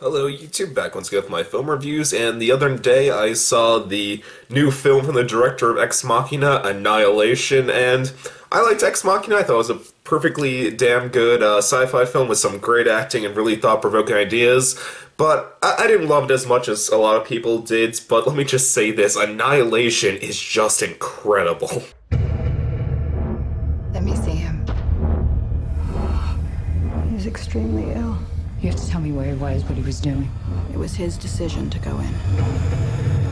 Hello YouTube, back once again with my film reviews, and the other day I saw the new film from the director of Ex Machina, Annihilation, and I liked Ex Machina, I thought it was a perfectly damn good uh, sci-fi film with some great acting and really thought-provoking ideas, but I-, I didn't love it as much as a lot of people did, but let me just say this, Annihilation is just incredible. Let me see him. He's extremely ill. You have to tell me where he was, what he was doing. It was his decision to go in.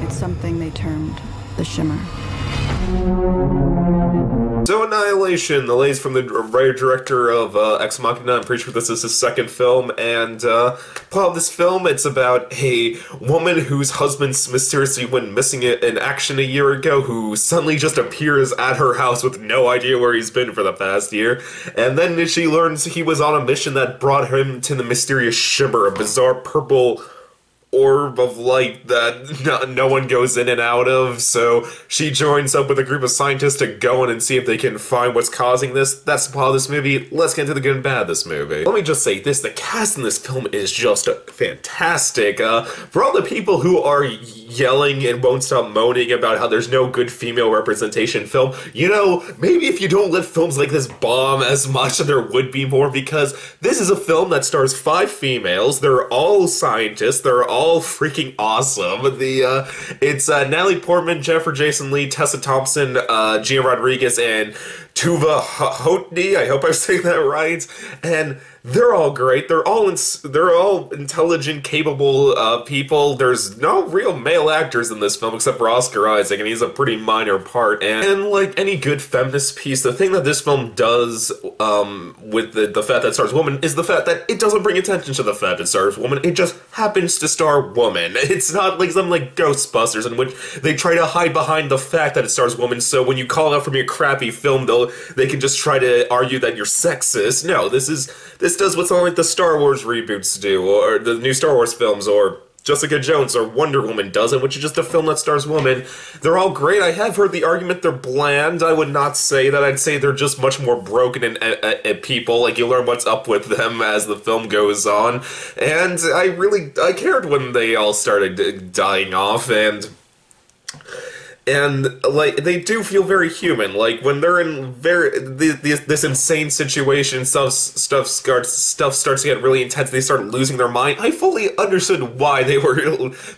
It's something they termed the shimmer. So Annihilation, the latest from the writer director of uh, Ex Machina. I'm pretty sure this is his second film, and uh, of this film, it's about a woman whose husband mysteriously went missing in action a year ago, who suddenly just appears at her house with no idea where he's been for the past year, and then she learns he was on a mission that brought him to the mysterious Shimmer, a bizarre purple orb of light that no, no, one goes in and out of. So she joins up with a group of scientists to go in and see if they can find what's causing this. That's the of this movie. Let's get into the good and bad of this movie. Let me just say this, the cast in this film is just fantastic. Uh, for all the people who are yelling and won't stop moaning about how there's no good female representation film, you know, maybe if you don't let films like this bomb as much, there would be more because this is a film that stars five females. They're all scientists. They're all all freaking awesome. The uh, it's uh, Natalie Portman, Jennifer Jason Leigh, Tessa Thompson, uh, Gina Rodriguez, and Tuva Hotni. I hope I'm saying that right. And they're all great. They're all they're all intelligent, capable uh, people. There's no real male actors in this film except for Oscar Isaac, and he's a pretty minor part. And, and like any good feminist piece, the thing that this film does um, with the, the fact that it stars woman is the fact that it doesn't bring attention to the fact it stars woman. It just happens to star woman. It's not like something like Ghostbusters in which they try to hide behind the fact that it stars woman. So when you call out from your crappy film, they'll they can just try to argue that you're sexist. No, this is this does what something like the Star Wars reboots do, or the new Star Wars films, or Jessica Jones or Wonder Woman does it, which is just a film that stars women. They're all great. I have heard the argument they're bland. I would not say that. I'd say they're just much more broken at people. Like you learn what's up with them as the film goes on. And I really I cared when they all started dying off and and like they do feel very human. Like when they're in very this, this insane situation, stuff stuff starts stuff starts to get really intense. They start losing their mind. I fully understood why they were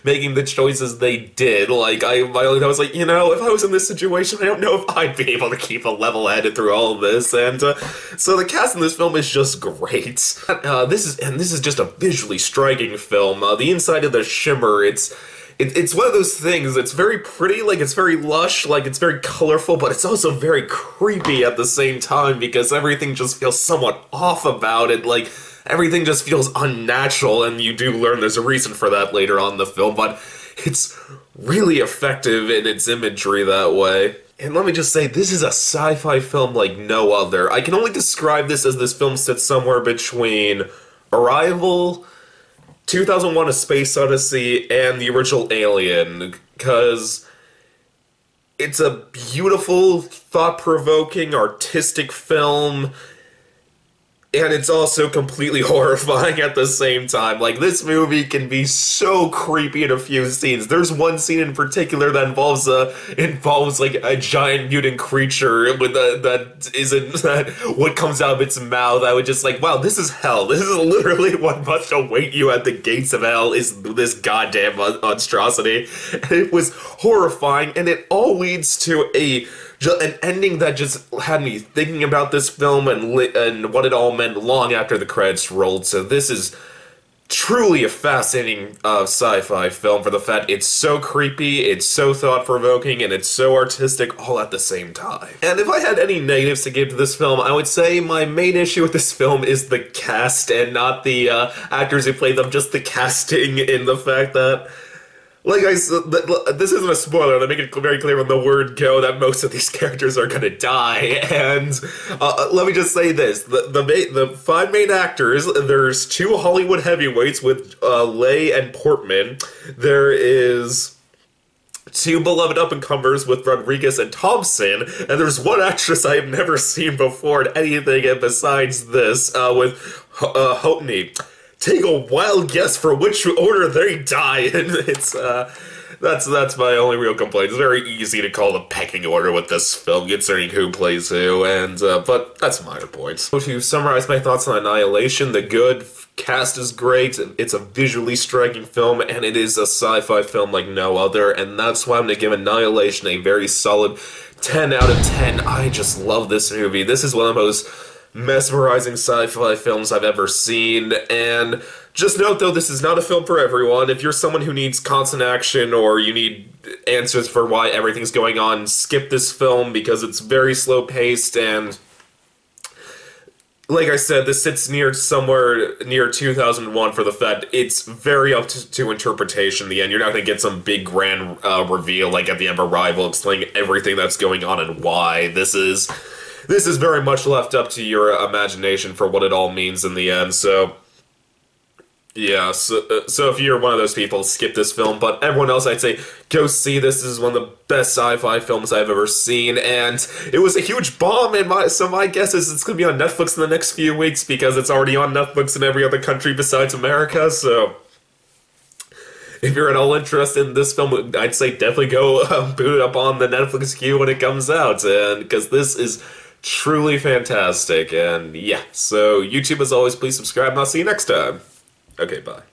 making the choices they did. Like I, I was like, you know, if I was in this situation, I don't know if I'd be able to keep a level headed through all of this. And uh, so the cast in this film is just great. Uh, this is and this is just a visually striking film. Uh, the inside of the shimmer, it's it, it's one of those things. It's very pretty, like it's very lush, like it's very colorful, but it's also very creepy at the same time because everything just feels somewhat off about it. Like everything just feels unnatural, and you do learn there's a reason for that later on the film, but it's really effective in its imagery that way. And let me just say, this is a sci fi film like no other. I can only describe this as this film sits somewhere between Arrival 2001 A Space Odyssey and the original Alien because it's a beautiful, thought provoking, artistic film and it's also completely horrifying at the same time. Like this movie can be so creepy in a few scenes. There's one scene in particular that involves a involves like a giant mutant creature with a, that isn't that what comes out of its mouth. I would just like, wow, this is hell. This is literally what must await you at the gates of hell. Is this goddamn monstrosity? it was horrifying, and it all leads to a an ending that just had me thinking about this film and li- and what it all meant long after the credits rolled. So this is truly a fascinating uh, sci-fi film for the fact it's so creepy, it's so thought-provoking, and it's so artistic all at the same time. And if I had any negatives to give to this film, I would say my main issue with this film is the cast and not the uh, actors who play them, just the casting in the fact that like I said, this isn't a spoiler. They make it very clear from the word go that most of these characters are going to die. And uh, uh, let me just say this: the the, main, the five main actors. There's two Hollywood heavyweights with uh, Lay and Portman. There is two beloved up and comers with Rodriguez and Thompson, and there's one actress I have never seen before in anything besides this uh, with uh. Take a wild guess for which order they die, and it's uh, that's that's my only real complaint. It's very easy to call the pecking order with this film, concerning who plays who, and uh, but that's minor point. So to summarize my thoughts on Annihilation, the good cast is great. It's a visually striking film, and it is a sci-fi film like no other, and that's why I'm gonna give Annihilation a very solid 10 out of 10. I just love this movie. This is one of the most mesmerizing sci-fi films I've ever seen, and just note though, this is not a film for everyone. If you're someone who needs constant action or you need answers for why everything's going on, skip this film because it's very slow paced and like I said, this sits near somewhere near 2001 for the fact it's very up to, to interpretation. In the end, you're not going to get some big grand uh, reveal like at the end of Arrival, explaining everything that's going on and why. This is this is very much left up to your imagination for what it all means in the end. So yeah, so, uh, so if you're one of those people, skip this film. But everyone else, I'd say go see this. This is one of the best sci-fi films I've ever seen, and it was a huge bomb. And my so my guess is it's going to be on Netflix in the next few weeks because it's already on Netflix in every other country besides America. So if you're at all interested in this film, I'd say definitely go uh, boot up on the Netflix queue when it comes out, and because this is truly fantastic. And yeah, so YouTube as always, please subscribe, and I'll see you next time. Okay, bye.